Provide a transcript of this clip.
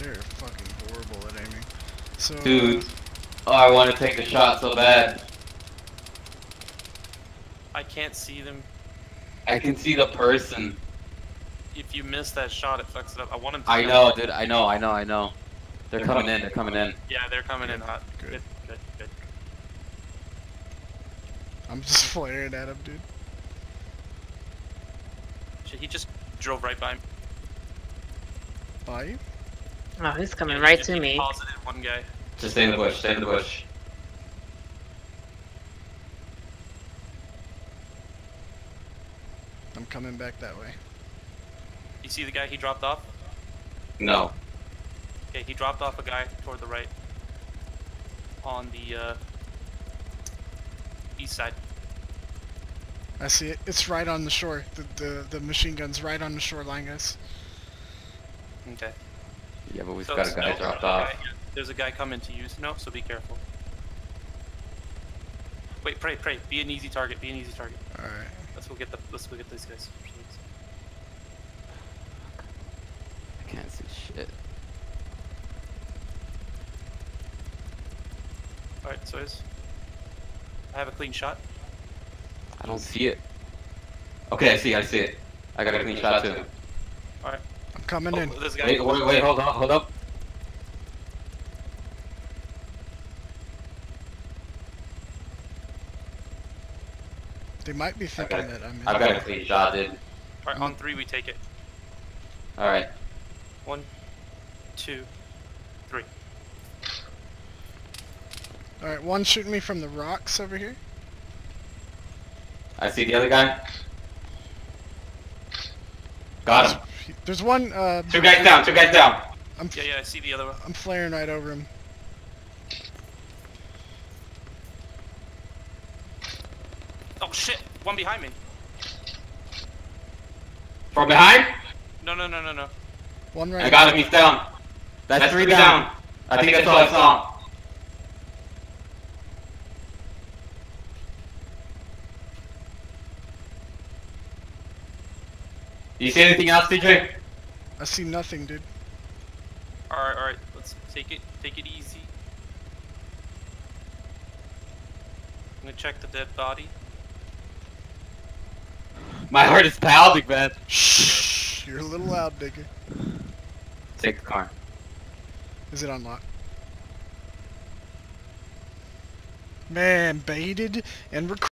They're fucking horrible at aiming. So, uh, Dude. Oh, I want to take the shot so bad. I can't see them. I can see the person. If you miss that shot, it fucks it up. I want him to. I know, dude. I know, I know, I know. They're coming in, they're coming in. Yeah, they're coming in hot. Good. Good, good, good. I'm just flaring at him, dude. Shit, he just drove right by me. By you? Oh, he's coming Yeah, right to me. Positive one guy. Just stay in the bush, stay in the bush. I'm coming back that way. You see the guy he dropped off? No. Okay, he dropped off a guy toward the right. On the uh, east side. I see it. It's right on the shore. The, the, the machine gun's right on the shoreline, guys. Okay. Yeah, but we've So got a guy no, dropped off. guy- There's a guy coming to use. No, so be careful. Wait, pray, pray. Be an easy target. Be an easy target. Alright. Let's go get the. Let's go get these guys. I can't see shit. All right, so is. I have a clean shot. I don't see it. Okay, I see, I see it. I got a clean shot too. All right. I'm coming oh, in. Oh, this guy. Wait, wait, wait, hold up, hold up. They might be thinking got- that I'm in. I've got a clean shot, dude. All right, on three we take it. Alright. One, two, three. Alright, one shooting me from the rocks over here. I see the other guy. Got him. There's one, uh, Two guys down, two guys down. I'm, Yeah, yeah. I see the other one. I'm flaring right over him. Oh shit! One behind me. From behind? No, no, no, no, no. One right I got him, he's down. That's, three down. I think that's all I saw. You see anything else, DJ? I see nothing, dude. All right, all right. Let's take it. Take it easy. I'm gonna check the dead body. My heart is pounding, man. Shh, you're a little loud, digger. Take the car. Is it unlocked? Man, baited and recorded.